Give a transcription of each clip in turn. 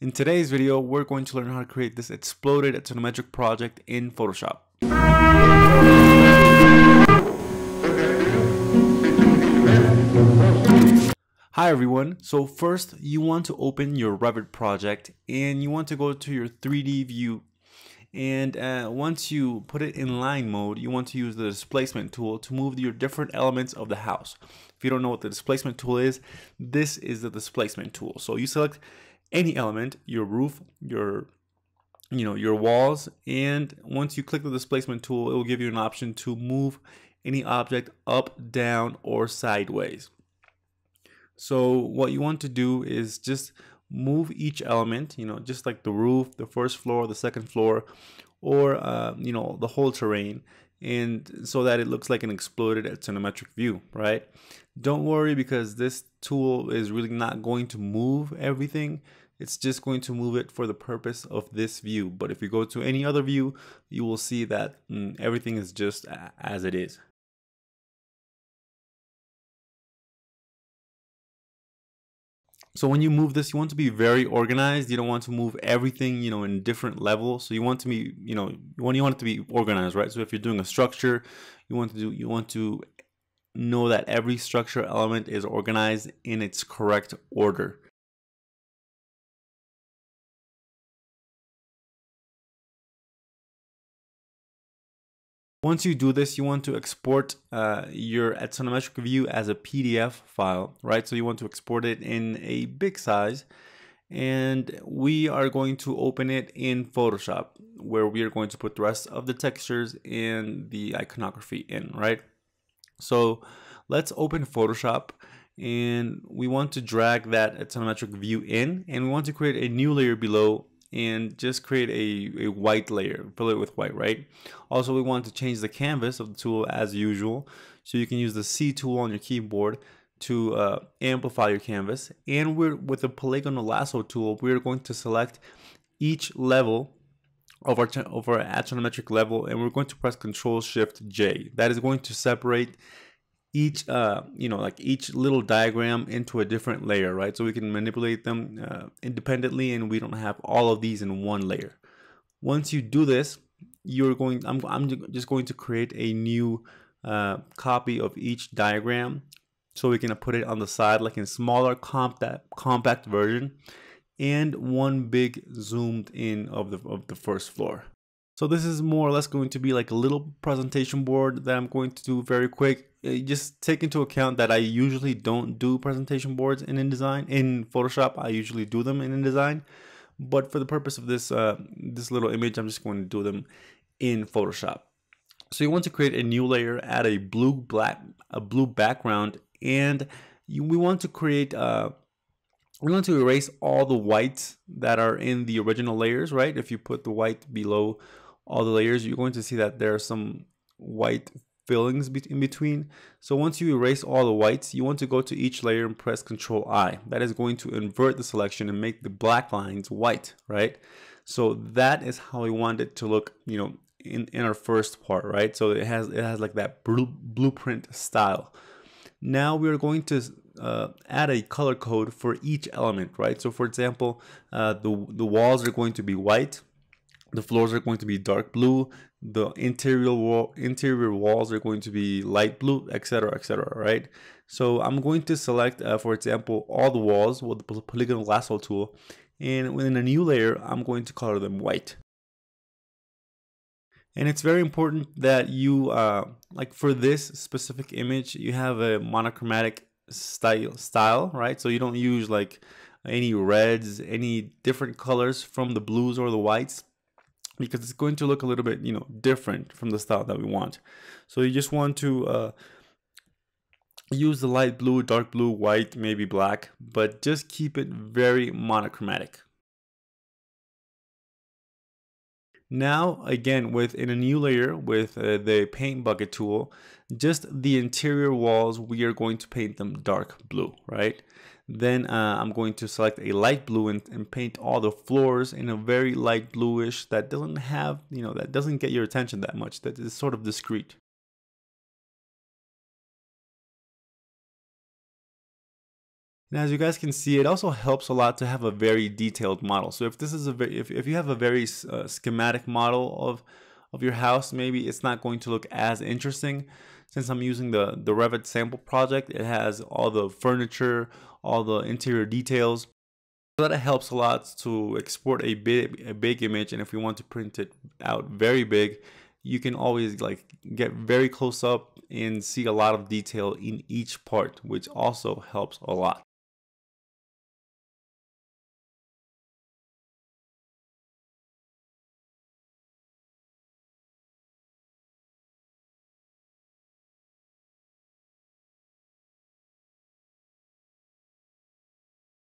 In today's video, we're going to learn how to create this exploded axonometric project in Photoshop. Hi everyone, so first you want to open your Revit project and you want to go to your 3D view and uh, once you put it in line mode you want to use the displacement tool to move your different elements of the house. If you don't know what the displacement tool is, this is the displacement tool. So you select any element, your roof, your you know, your walls, and once you click the displacement tool, it will give you an option to move any object up, down, or sideways. So what you want to do is just move each element, you know, just like the roof, the first floor, the second floor, or, uh, you know, the whole terrain and so that it looks like an exploded axonometric view, right? Don't worry because this tool is really not going to move everything. It's just going to move it for the purpose of this view. But if you go to any other view, you will see that mm, everything is just as it is. So when you move this, you want to be very organized. You don't want to move everything, you know, in different levels. So you want to be, you know, you want, you want it to be organized, right? So if you're doing a structure, you want to do, you want to know that every structure element is organized in its correct order. Once you do this, you want to export uh, your axonometric view as a PDF file, right? So you want to export it in a big size and we are going to open it in Photoshop where we are going to put the rest of the textures and the iconography in, right? So let's open Photoshop and we want to drag that axonometric view in and we want to create a new layer below and just create a, a white layer, fill it with white, right? Also, we want to change the canvas of the tool as usual. So you can use the C tool on your keyboard to uh, amplify your canvas. And we're with the polygonal lasso tool, we're going to select each level of our, of our axonometric level and we're going to press Control Shift J. That is going to separate each uh you know like each little diagram into a different layer right? So we can manipulate them uh, independently and we don't have all of these in one layer. Once you do this you're going i'm, I'm just going to create a new uh, copy of each diagram so we can put it on the side like in smaller compact compact version and one big zoomed in of the of the first floor so this is more or less going to be like a little presentation board that I'm going to do very quick. Uh, just take into account that I usually don't do presentation boards in InDesign. In Photoshop, I usually do them in InDesign. But for the purpose of this, uh, this little image, I'm just going to do them in Photoshop. So you want to create a new layer, add a blue black, a blue background, and you, we want to create uh, we're going to erase all the whites that are in the original layers, right? If you put the white below all the layers, you're going to see that there are some white fillings in between. So once you erase all the whites, you want to go to each layer and press Control I. That is going to invert the selection and make the black lines white, right? So that is how we want it to look, you know, in, in our first part, right? So it has it has like that blueprint style. Now we are going to uh, add a color code for each element, right? So for example, uh, the, the walls are going to be white, the floors are going to be dark blue the interior wall interior walls are going to be light blue etc etc right so i'm going to select uh, for example all the walls with the polygonal lasso tool and within a new layer i'm going to color them white and it's very important that you uh, like for this specific image you have a monochromatic style style right so you don't use like any reds any different colors from the blues or the whites because it's going to look a little bit, you know, different from the style that we want. So you just want to uh, use the light blue, dark blue, white, maybe black, but just keep it very monochromatic. Now, again, with in a new layer with uh, the paint bucket tool, just the interior walls, we are going to paint them dark blue, right? Then uh, I'm going to select a light blue and, and, paint all the floors in a very light bluish that doesn't have, you know, that doesn't get your attention that much, that is sort of discreet. And as you guys can see, it also helps a lot to have a very detailed model. So if this is a very, if, if you have a very uh, schematic model of, of your house, maybe it's not going to look as interesting. Since I'm using the, the Revit sample project, it has all the furniture, all the interior details. So that helps a lot to export a big, a big image. And if we want to print it out very big, you can always like get very close up and see a lot of detail in each part, which also helps a lot.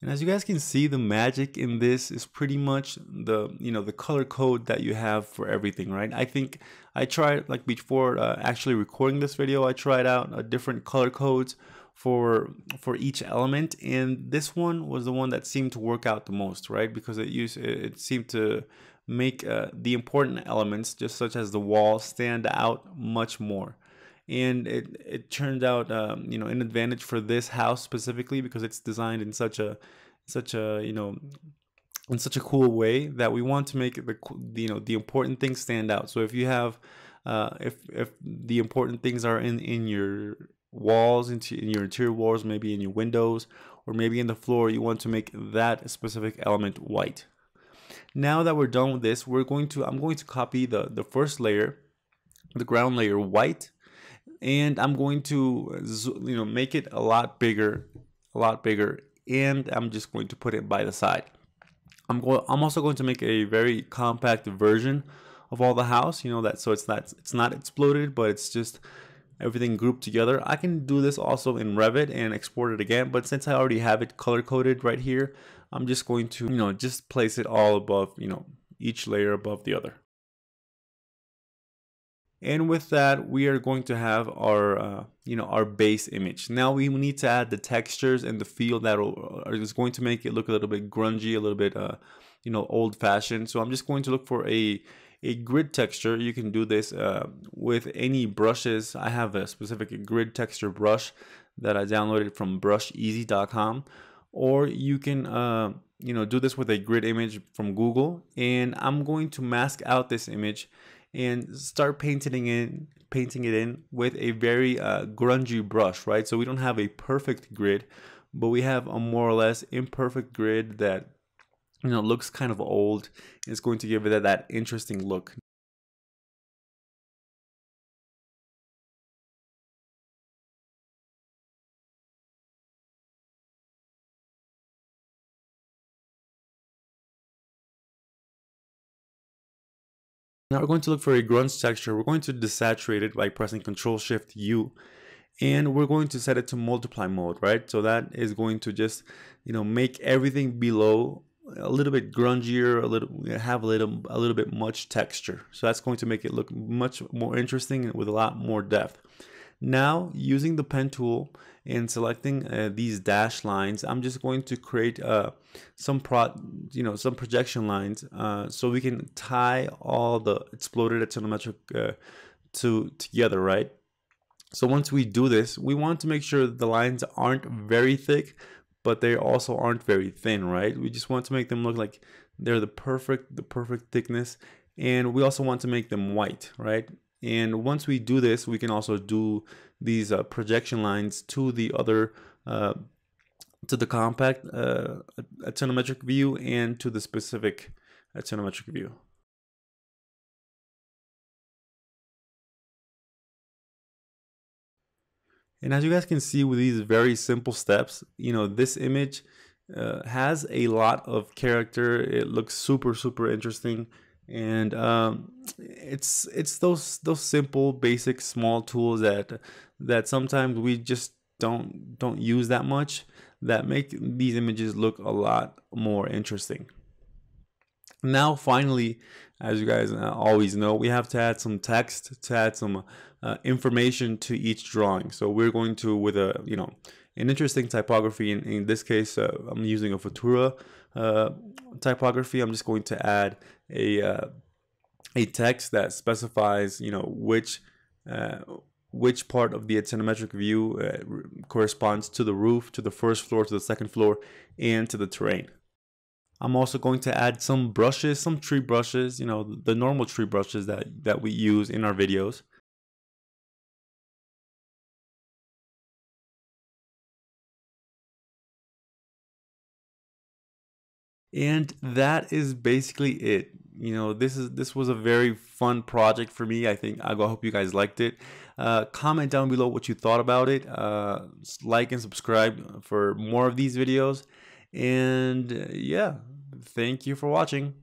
And as you guys can see, the magic in this is pretty much the, you know, the color code that you have for everything, right? I think I tried, like before uh, actually recording this video, I tried out uh, different color codes for for each element. And this one was the one that seemed to work out the most right? Because it used it seemed to make uh, the important elements just such as the wall stand out much more and it it turned out um, you know an advantage for this house specifically because it's designed in such a such a you know in such a cool way that we want to make the you know the important things stand out. So if you have uh, if if the important things are in in your walls into in your interior walls maybe in your windows or maybe in the floor you want to make that specific element white now that we're done with this we're going to i'm going to copy the the first layer the ground layer white and I'm going to you know make it a lot bigger a lot bigger and I'm just going to put it by the side. I'm going I'm also going to make a very compact version of all the house you know that so it's not it's not exploded but it's just everything grouped together. I can do this also in Revit and export it again but since I already have it color coded right here I'm just going to you know just place it all above you know each layer above the other and with that, we are going to have our, uh, you know, our base image. Now we need to add the textures and the feel that uh, going to make it look a little bit grungy, a little bit, uh, you know, old fashioned. So I'm just going to look for a, a grid texture. You can do this uh, with any brushes. I have a specific grid texture brush that I downloaded from brusheezy.com or you can, uh, you know, do this with a grid image from Google. And I'm going to mask out this image and start painting in painting it in with a very uh, grungy brush right? So we don't have a perfect grid but we have a more or less imperfect grid that you know looks kind of old. It's going to give it that, that interesting look Now we're going to look for a grunge texture. We're going to desaturate it by pressing Control Shift U and we're going to set it to multiply mode, right? So that is going to just, you know, make everything below a little bit grungier, a little have a little a little bit much texture. So that's going to make it look much more interesting with a lot more depth. Now, using the pen tool and selecting uh, these dash lines, I'm just going to create uh, some pro, you know, some projection lines uh, so we can tie all the exploded axonometric uh, to together, right? So once we do this, we want to make sure the lines aren't very thick, but they also aren't very thin, right? We just want to make them look like they're the perfect, the perfect thickness. And we also want to make them white, right? And once we do this, we can also do these uh, projection lines to the other, uh, to the compact uh, axonometric view and to the specific axonometric view. And as you guys can see with these very simple steps, you know, this image uh, has a lot of character. It looks super, super interesting and um, it's it's those those simple basic small tools that that sometimes we just don't don't use that much that make these images look a lot more interesting. Now finally as you guys uh, always know we have to add some text to add some uh, information to each drawing. So we're going to with a you know an interesting typography. In, in this case uh, i'm using a futura uh, typography i'm just going to add a uh, a text that specifies you know which uh, which part of the axonometric view uh, corresponds to the roof, to the first floor, to the second floor, and to the terrain. I'm also going to add some brushes, some tree brushes, you know, the normal tree brushes that, that we use in our videos. And that is basically it. You know, this is this was a very fun project for me. I think I hope you guys liked it. Uh, comment down below what you thought about it. Uh, like and subscribe for more of these videos. And uh, yeah, thank you for watching.